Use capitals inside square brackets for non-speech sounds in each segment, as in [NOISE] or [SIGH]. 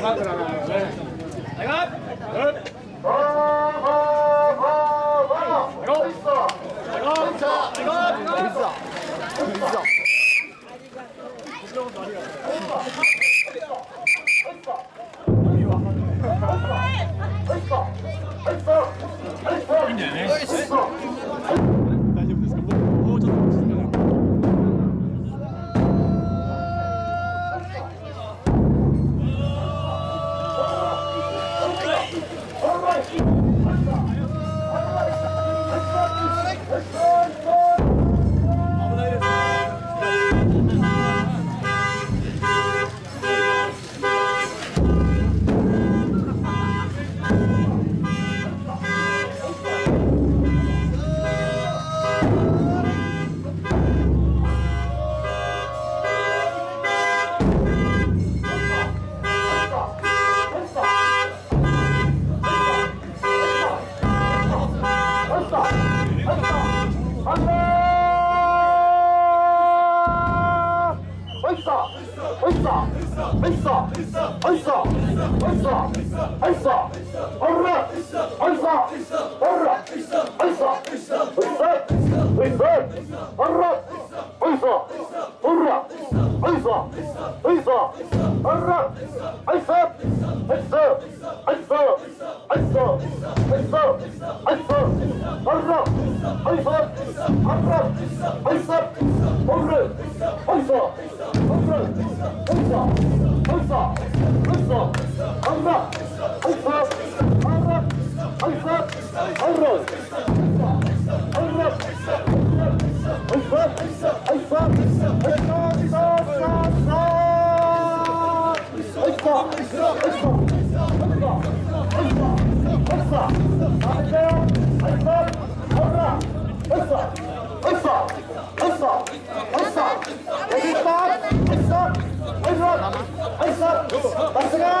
来来，来。عصا عصا عصا حرة عصا حرة عصا عصاد عصاد حرة عصا حرة عصا عصا حرة عصاد عصا عصا عصا عصا عصا حرة عصاد حرة عصا حرة عصا حرة عصا Let's go. バスが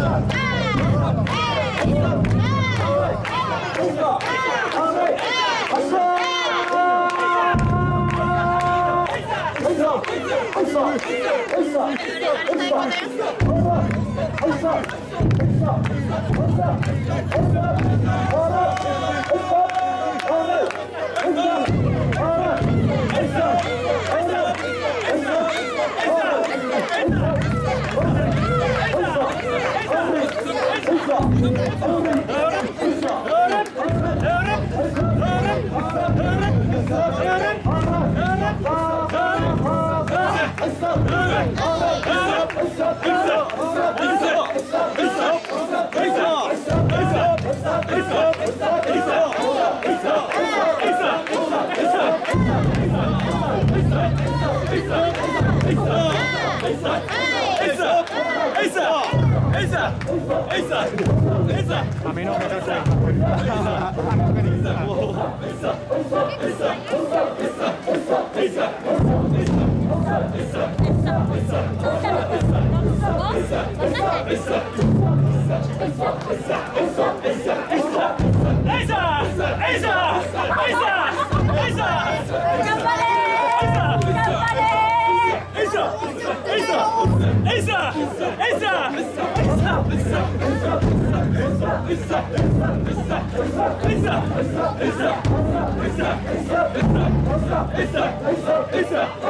있어! 있어! 있어! 있어! 있어! 있어! Oh, [LAUGHS] Isa! Isa! Isa! A mí no me trae. Isa! Isa! Isa! Isa! Isa! Essa, essa, essa, essa, essa,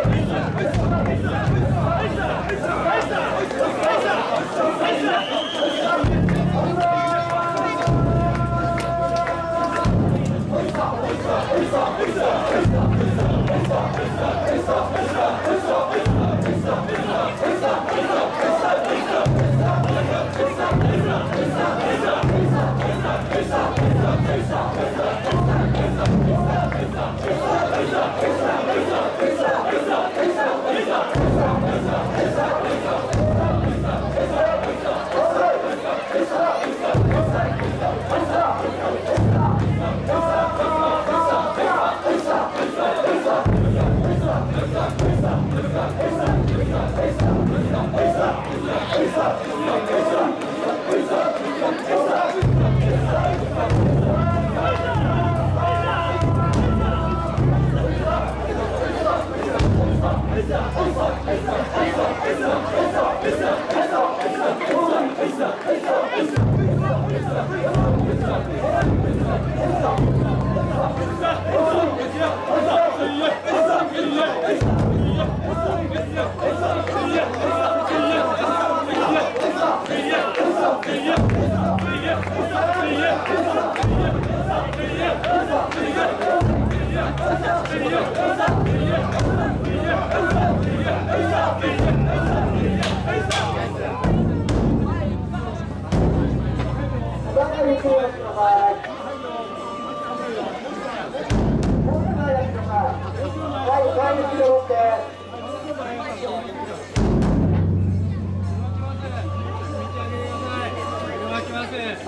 있어 있어 있어 있어 있어 있어 this!